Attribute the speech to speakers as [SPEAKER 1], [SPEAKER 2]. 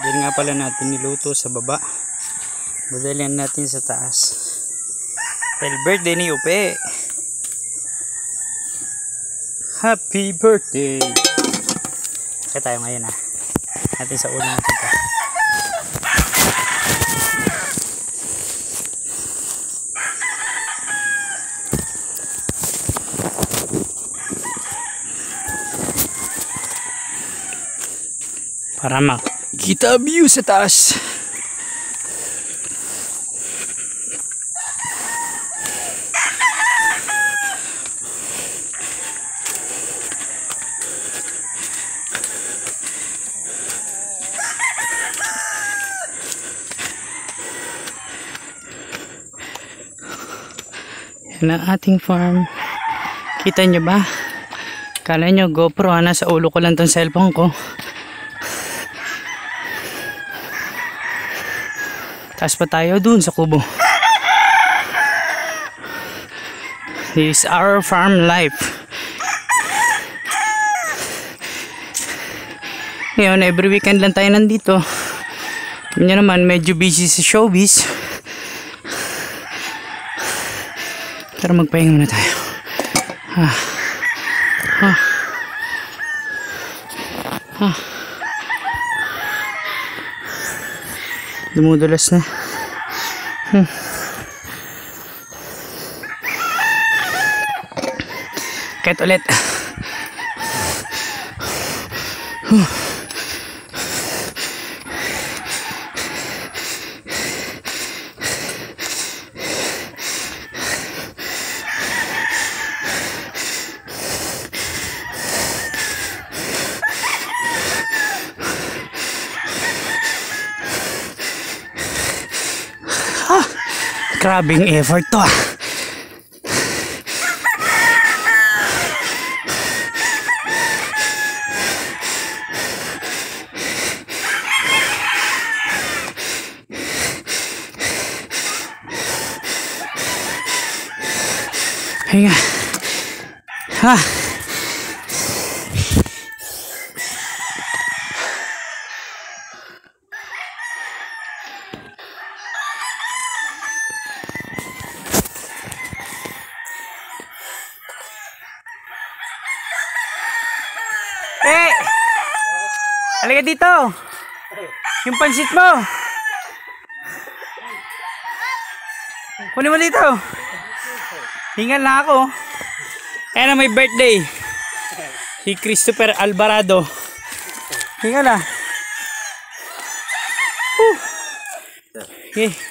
[SPEAKER 1] Diyan nga pala natin niluto sa baba. Dadalhin natin sa taas. Dahil birthday ni Upe. Happy birthday! Kaya tayo ngayon ah. Natin sa ulo natin to. Para makita view sa taas. Yan ating farm. Kita nyo ba? Kala nyo GoPro ha, nasa ulo ko lang tong cellphone ko. Taas pa tayo dun sa kubo. This is our farm life. Ngayon, every weekend lang tayo nandito. Nyo naman, medyo busy sa showbiz. Pero magpahinga muna tayo. Ah. Ah. Ah. Dumudulas na. Hmm. Kahit ulit. Huh. Grabing effort to ah. Hinga. Ha. Ah. Halika dito! Yung pansit mo! Kunin mo dito! Hingal na ako. Kaya na may birthday. Si Christopher Alvarado. Hingal na. Whew. Okay.